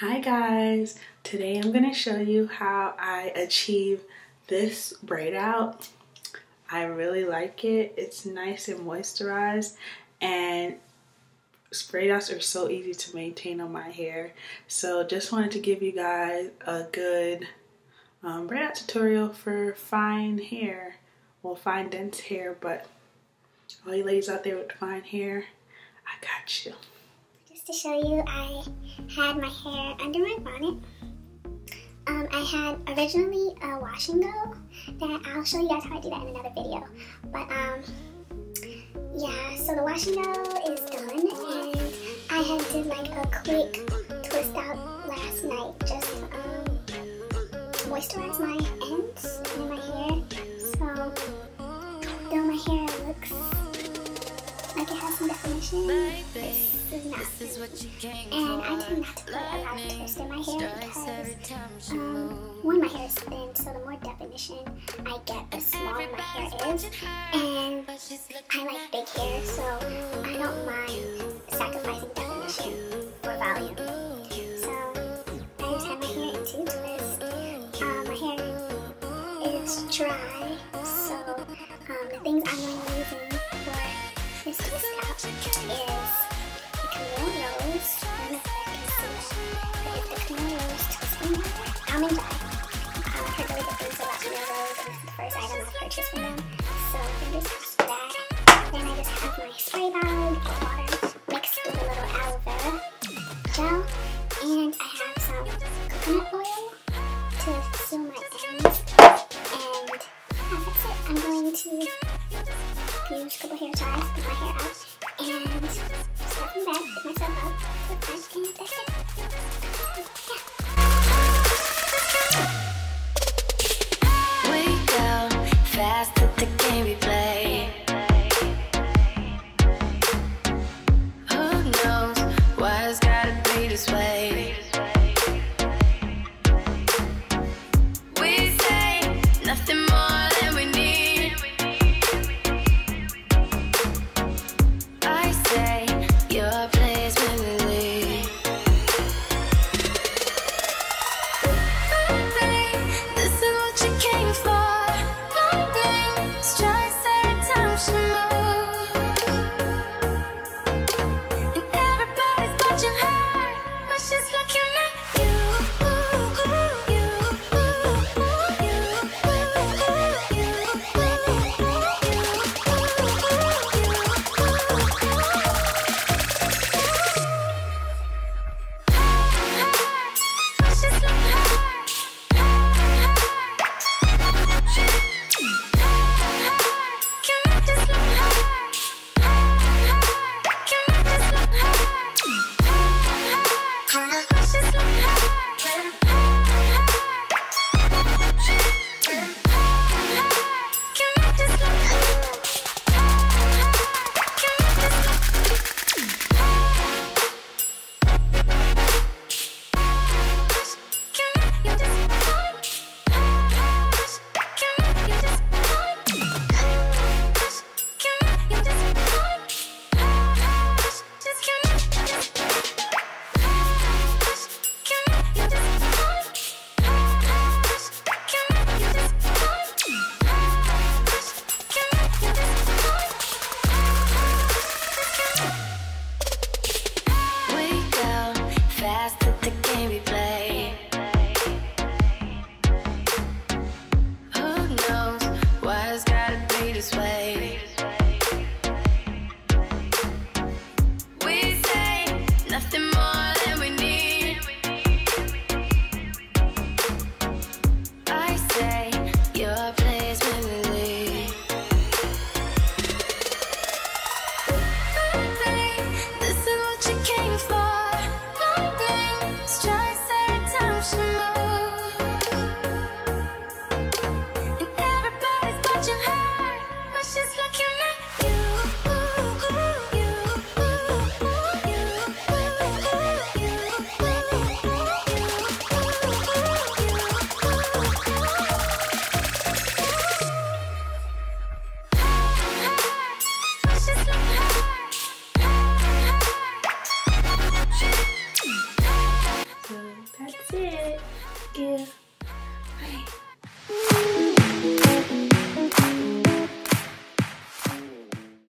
Hi guys, today I'm to show you how I achieve this braid out. I really like it. It's nice and moisturized and braid outs are so easy to maintain on my hair. So just wanted to give you guys a good um, braid out tutorial for fine hair. Well, fine dense hair, but all you ladies out there with fine hair, I got you. To show you, I had my hair under my bonnet. Um, I had originally a wash and go that I'll show you guys how I do that in another video. But um, yeah, so the wash and go is done and I had did like a quick twist out last night just to um, moisturize my like it has some definition, this is not. And I tend not to put a lot of twist in my hair because um, one, my hair is thin, so the more definition I get, the smaller my hair is. And I like big hair, so I don't mind sacrificing definition for volume. Almond jai. Um, I've heard really good things about Camille Rose, and is the first item I've purchased from them. So fingers crossed for that. Then I just have my spray bag, water mixed with a little aloe vera gel, and I have some coconut oil to seal my ends. And yeah, that's it. I'm going to use a couple hair ties, put my hair out, and stuff them back, pick myself up, put back, and that's it. Thank you.